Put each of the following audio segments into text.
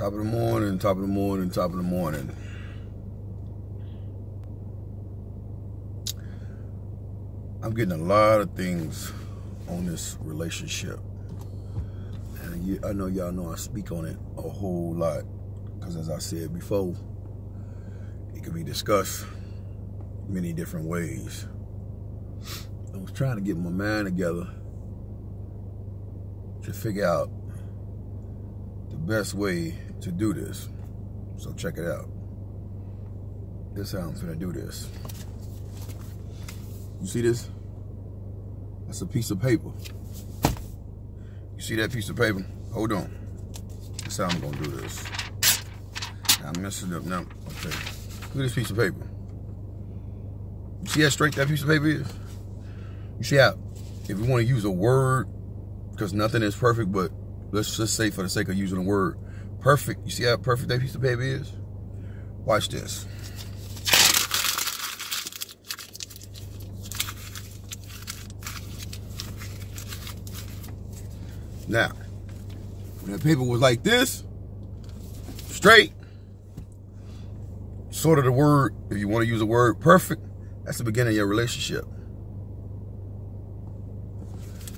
Top of the morning, top of the morning, top of the morning. I'm getting a lot of things on this relationship. And I know y'all know I speak on it a whole lot. Because as I said before, it can be discussed many different ways. I was trying to get my mind together to figure out the best way to do this. So check it out. This how I'm gonna do this. You see this? That's a piece of paper. You see that piece of paper? Hold on. That's how I'm gonna do this. I'm messing up now. Okay. Look at this piece of paper. You see how straight that piece of paper is? You see how, if you want to use a word, because nothing is perfect, but let's just say for the sake of using a word, perfect. You see how perfect that piece of paper is? Watch this. Now, when that paper was like this, straight, sort of the word, if you want to use a word, perfect, that's the beginning of your relationship.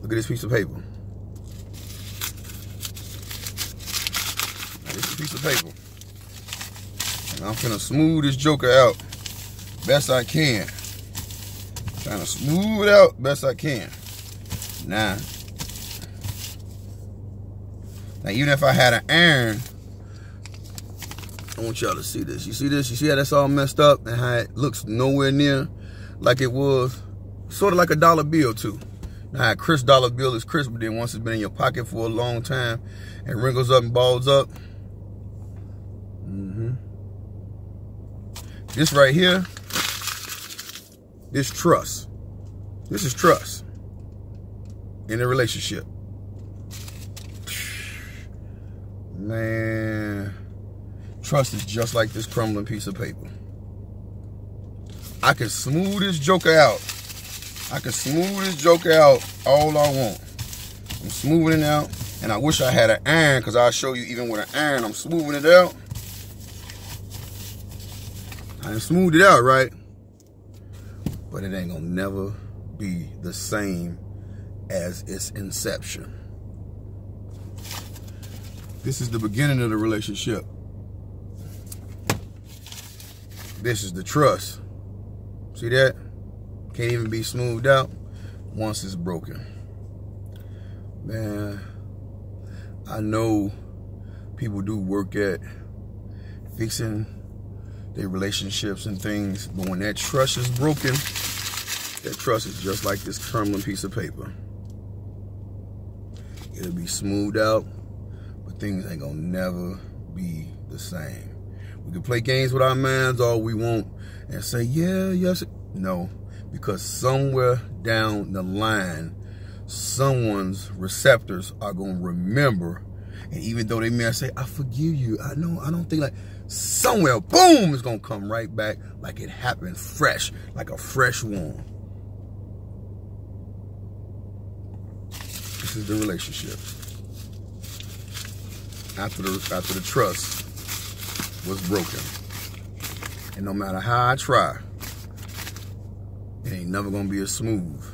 Look at this piece of paper. Now, this is a piece of paper. And I'm gonna smooth this joker out best I can. Trying to smooth it out best I can. Now, now even if I had an iron, I want y'all to see this. You see this? You see how that's all messed up and how it looks nowhere near like it was? Sort of like a dollar bill too. Now, a crisp dollar bill is crisp, but then once it's been in your pocket for a long time and wrinkles up and balls up. This right here, this trust. This is trust in a relationship. Man, trust is just like this crumbling piece of paper. I can smooth this joker out I can smooth this joker out all I want. I'm smoothing it out. And I wish I had an iron because I'll show you even with an iron, I'm smoothing it out. I smoothed it out, right? But it ain't gonna never be the same as its inception. This is the beginning of the relationship. This is the trust. See that? Can't even be smoothed out once it's broken. Man, I know people do work at fixing their relationships and things, but when that trust is broken, that trust is just like this crumbling piece of paper. It'll be smoothed out, but things ain't gonna never be the same. We can play games with our minds all we want and say, yeah, yes. No, because somewhere down the line, someone's receptors are to remember. And even though they may say, I forgive you, I know, I don't think like, somewhere, boom, it's to come right back like it happened fresh, like a fresh wound. This is the relationship. After the, after the trust was broken. And no matter how I try, it ain't never gonna be as smooth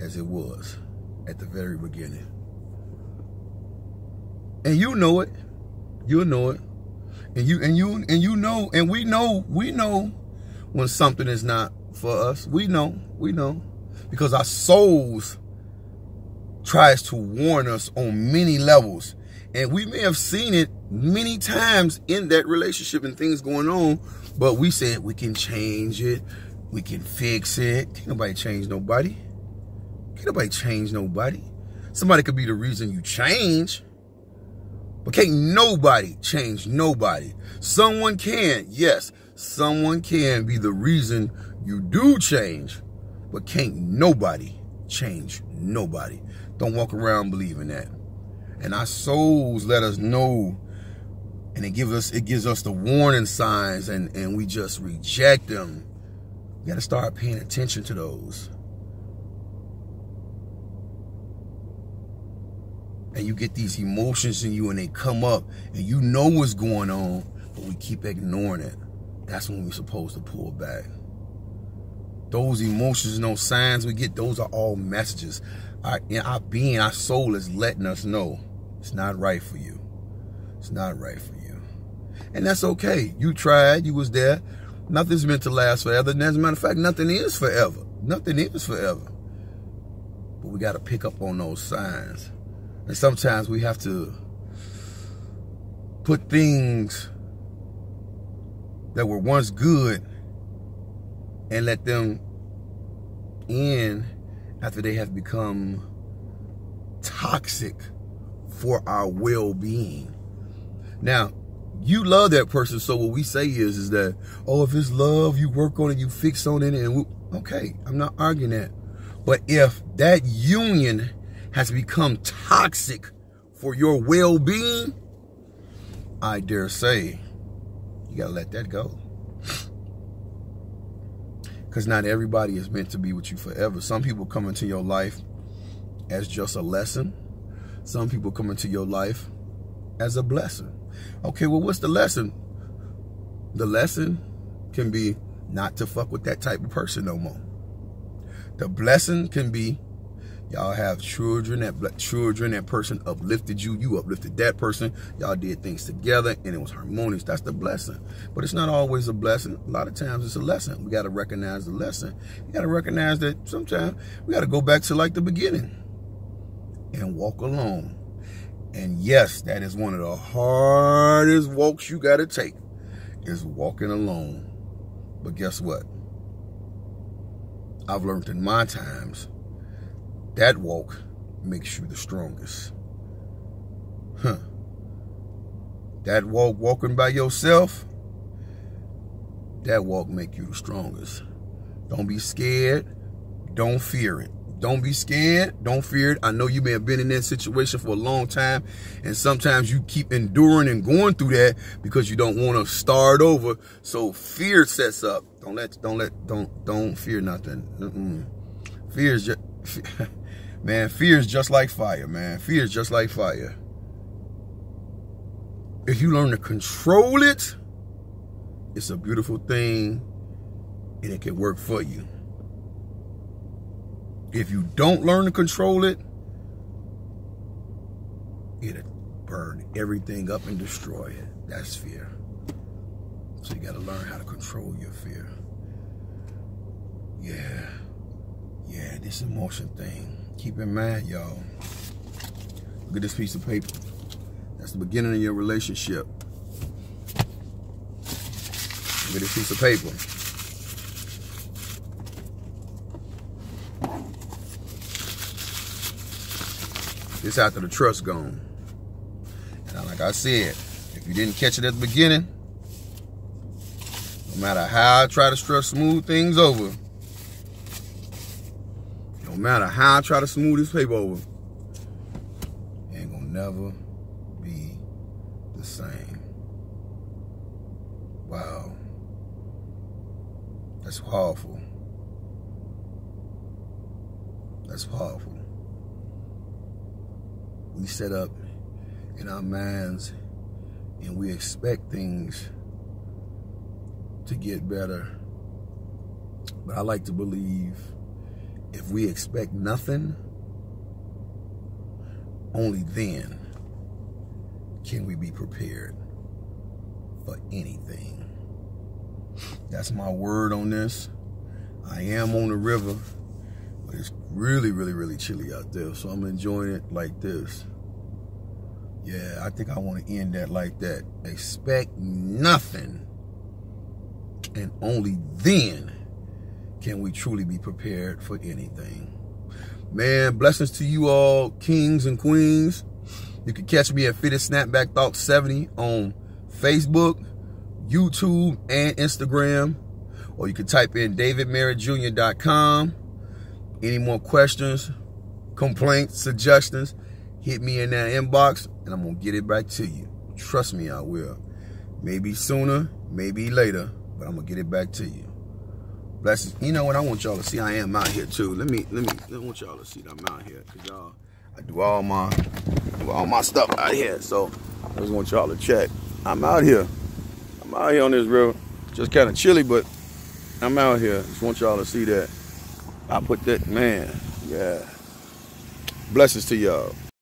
as it was at the very beginning. And you know it. You'll know it. And you and you and you know, and we know, we know when something is not for us. We know, we know. Because our souls tries to warn us on many levels. And we may have seen it many times in that relationship and things going on, but we said we can change it. We can fix it. Can't nobody change nobody. Can't nobody change nobody. Somebody could be the reason you change. But can't nobody change nobody. Someone can, yes, someone can be the reason you do change. But can't nobody change nobody. Don't walk around believing that. And our souls let us know and it gives us it gives us the warning signs and, and we just reject them We got to start paying attention to those. And you get these emotions in you and they come up and you know what's going on, but we keep ignoring it. That's when we're supposed to pull back. Those emotions and those signs we get, those are all messages. Our, our being, our soul is letting us know it's not right for you. It's not right for you. And that's okay. You tried, you was there. Nothing's meant to last forever. And as a matter of fact, nothing is forever. Nothing is forever. But we got to pick up on those signs. And sometimes we have to put things that were once good and let them in after they have become toxic for our well-being. Now, you love that person, so what we say is, is that, oh, if it's love, you work on it, you fix on it, and we, okay, I'm not arguing that. But if that union has become toxic for your well-being, I dare say, you gotta let that go. Because not everybody is meant to be with you forever. Some people come into your life as just a lesson. Some people come into your life as a blessing. Okay, well, what's the lesson? The lesson can be not to fuck with that type of person no more. The blessing can be Y'all have children, that children, that person uplifted you, you uplifted that person. Y'all did things together and it was harmonious. That's the blessing. But it's not always a blessing. A lot of times it's a lesson. We got to recognize the lesson. We got to recognize that sometimes we got to go back to like the beginning and walk alone. And yes, that is one of the hardest walks you got to take is walking alone. But guess what? I've learned in my times that walk makes you the strongest. Huh. That walk walking by yourself, that walk make you the strongest. Don't be scared. Don't fear it. Don't be scared. Don't fear it. I know you may have been in that situation for a long time, and sometimes you keep enduring and going through that because you don't want to start over. So fear sets up. Don't let, don't let, don't, don't fear nothing. Mm -mm. Fear is just, Man, fear is just like fire, man. Fear is just like fire. If you learn to control it, it's a beautiful thing and it can work for you. If you don't learn to control it, it'll burn everything up and destroy it. That's fear. So you got to learn how to control your fear. Yeah. Yeah, this emotion thing keep in mind, y'all, look at this piece of paper. That's the beginning of your relationship. Look at this piece of paper. This after the trust gone. And like I said, if you didn't catch it at the beginning, no matter how I try to stress smooth things over, no matter how I try to smooth this paper over, it ain't gonna never be the same. Wow. That's powerful. That's powerful. We set up in our minds and we expect things to get better. But I like to believe if we expect nothing, only then can we be prepared for anything. That's my word on this. I am on the river, but it's really, really, really chilly out there. So I'm enjoying it like this. Yeah, I think I want to end that like that. Expect nothing. And only then can we truly be prepared for anything. Man, blessings to you all, kings and queens. You can catch me at Fitted Snapback Thought 70 on Facebook, YouTube, and Instagram. Or you can type in davidmerrittjr.com. Any more questions, complaints, suggestions, hit me in that inbox and I'm going to get it back to you. Trust me, I will. Maybe sooner, maybe later, but I'm going to get it back to you. Blessings. You know what? I want y'all to see I am out here too. Let me, let me, I want y'all to see that I'm out here. Cause y'all, I do all my do all my stuff out here. So I just want y'all to check. I'm out here. I'm out here on this river. Just kind of chilly, but I'm out here. Just want y'all to see that. I put that man. Yeah. Blessings to y'all.